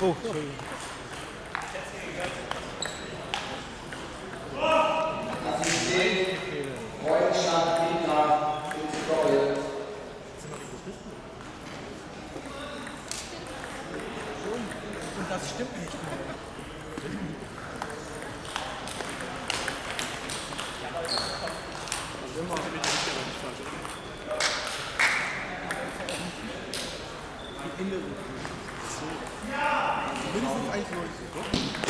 Oh, Entschuldigung. Und das stimmt nicht mehr. Die Innere. すごいですよ。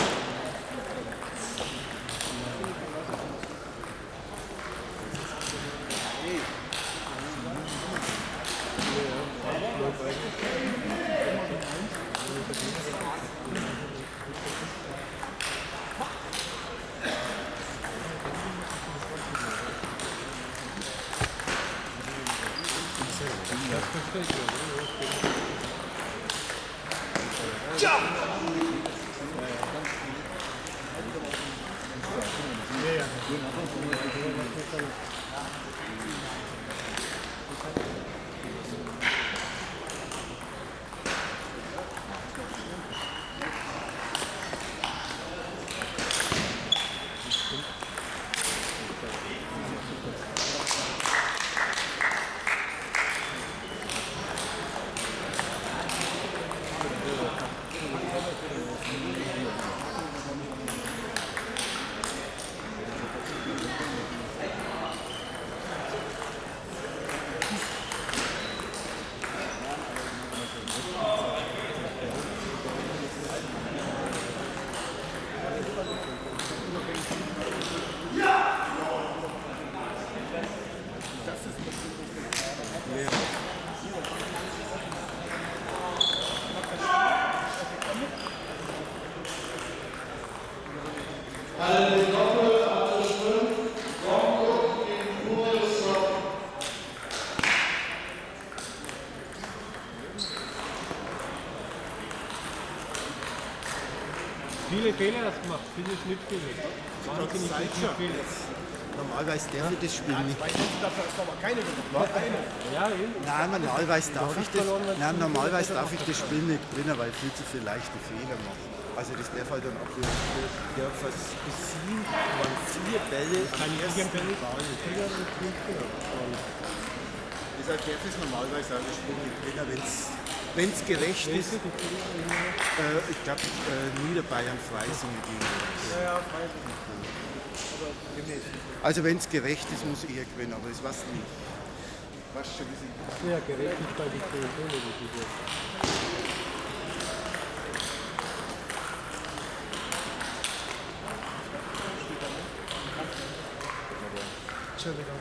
Thank you. Viele Fehler hast du gemacht, viele Schnittfehler. Wahnsinnig viele Schnittfehler. Normalerweise darf ich das Spiel nicht. Ja, eben. Nein, normalerweise darf ich das, nein, normalerweise darf ich das Spiel nicht gewinnen, weil ich viel zu viele leichte Fehler mache. Also das darf halt dann. Ja, fast bis sieben waren vier Bälle. Keine Siegerbälle. Deshalb darf ich normalerweise auch das Spiel nicht gewinnen, wenn es gerecht ist. Äh, ich glaube, äh, Niederbayern Freising gegen Ja, ja, demnächst. Also wenn es gerecht ist, muss ich gewinnen, aber das weiß ich nicht. Weißt schon, sie Ja, Gerechtigkeit ist sowieso nicht wichtig. Entschuldigung.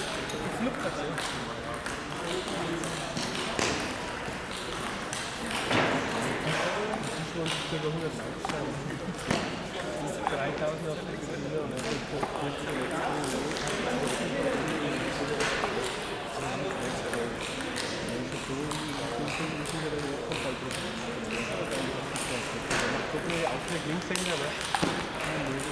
Bak, gün seninle be. Ben böyle.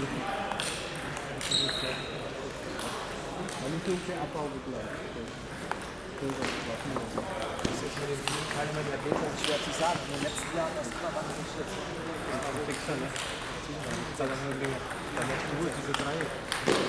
Gucken wir auf den Linkshänger, ne? Ganz gut. schwer zu sagen. In den letzten Jahren ist immer wahnsinnig schlecht. Fixer, ne? Da dann halt länger. Dann letzten Uhr diese drei. Die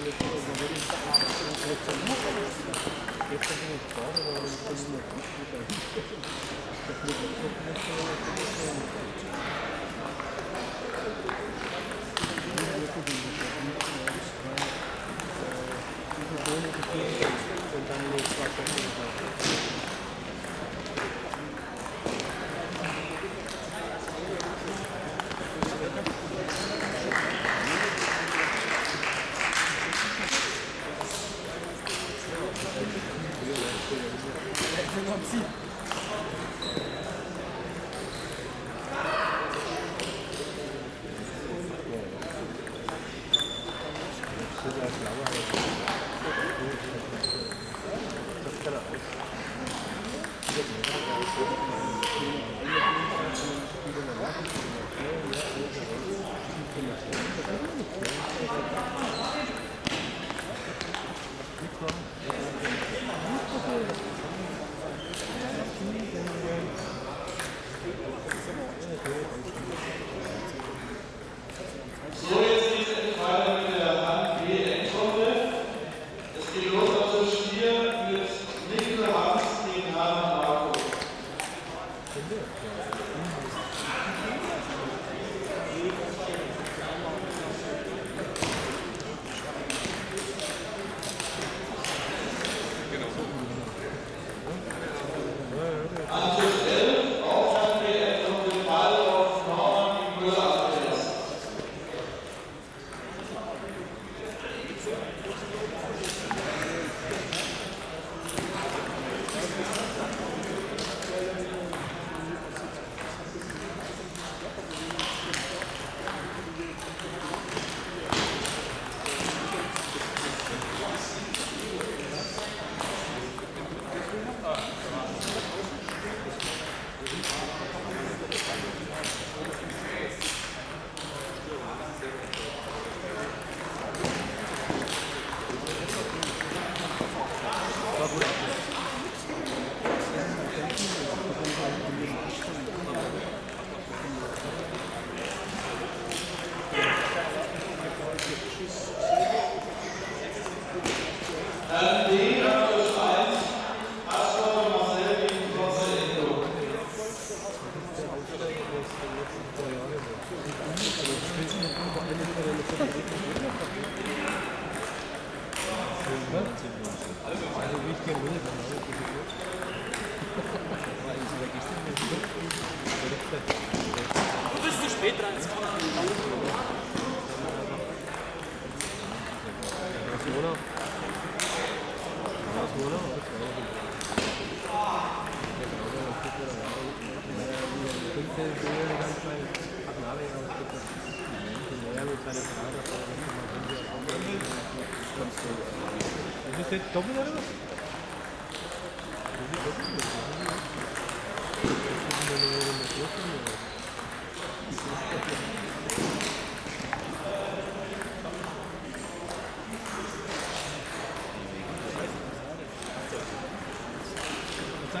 Thank you. So, Also wie ich gerne will, dann auch. ist der Dobby oder was?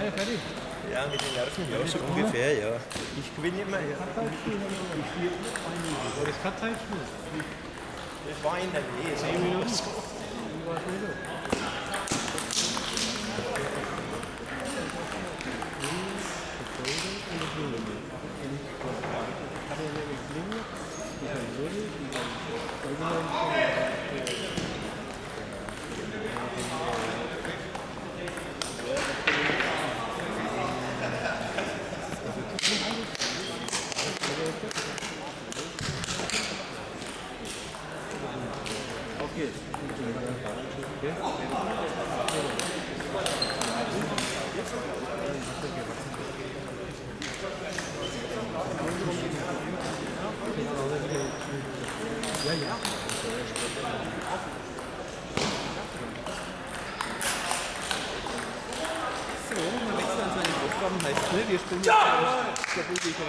絶対ダメだろ Ja, mit den Nerven, ja, so ungefähr, ja. Ich gewinne immer, ja. Das kann Zeit spielen. Das war in der Nähe. 10 Minuten. 좋아하시는 거 So, man wechselt an seine Aufgaben, heißt, ne, wir spielen jetzt ja! der Politiker.